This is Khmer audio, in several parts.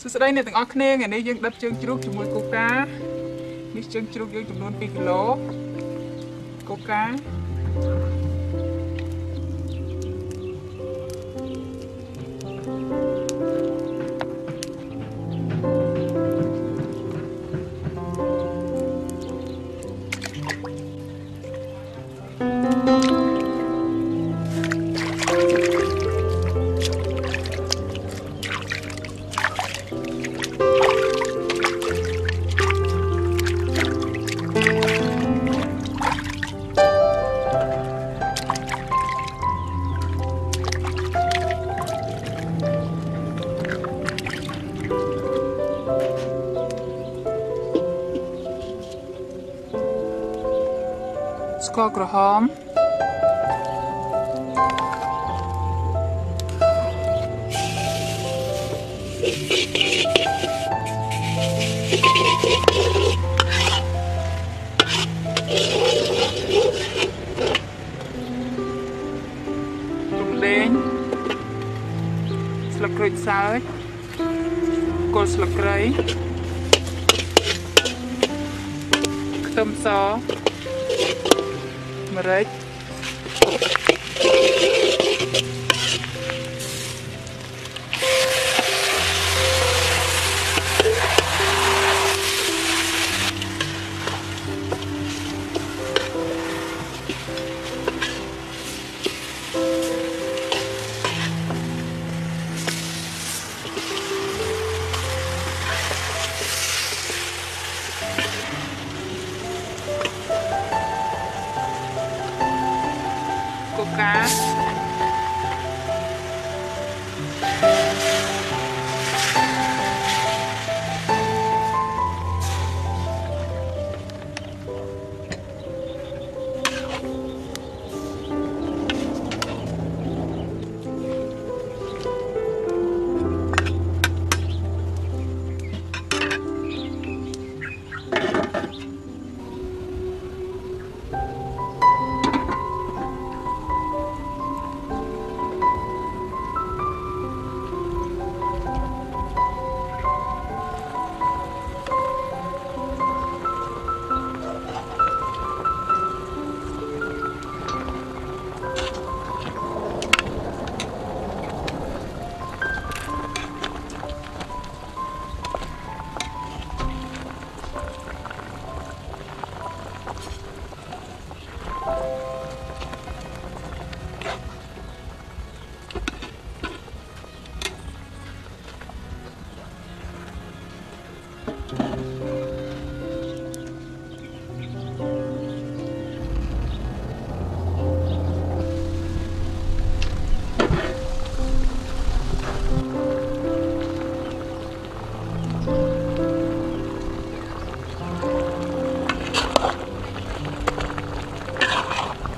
សួស្តីអ្នកទាំងអស់គ្នាថ្ងៃនេះយើងដិតជើងជ្រូកជាមួយកូកានេះជើងជ្រូកយើងចំនួន2គីឡូកូកា ស្ករក្រហមរំដេងស្លឹកក្រូចសើចគល់ស្លឹកគ្រៃខ្ទឹមស ម្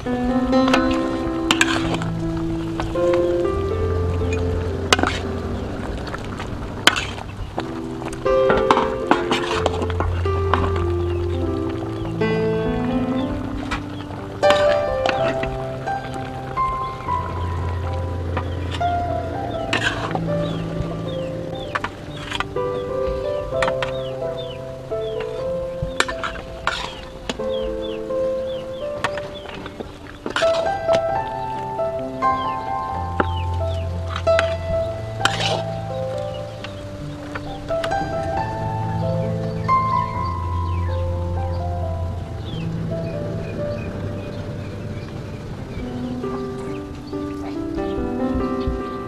Música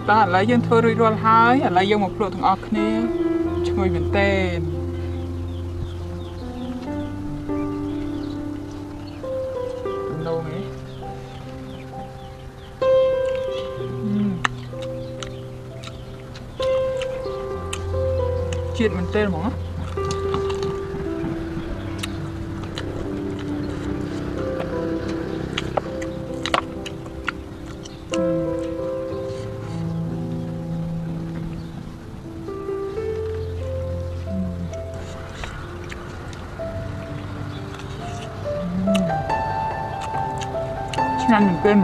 បាទឥឡូវយើងធ្វើរួចរាល់ហើយឥឡូវយើងមកភ្លក់ទាំងអស់គ្នាឈ្ងុយមែនតើដូងឯងជាតិមែនតើហ្មងណា Xin ăn mình quên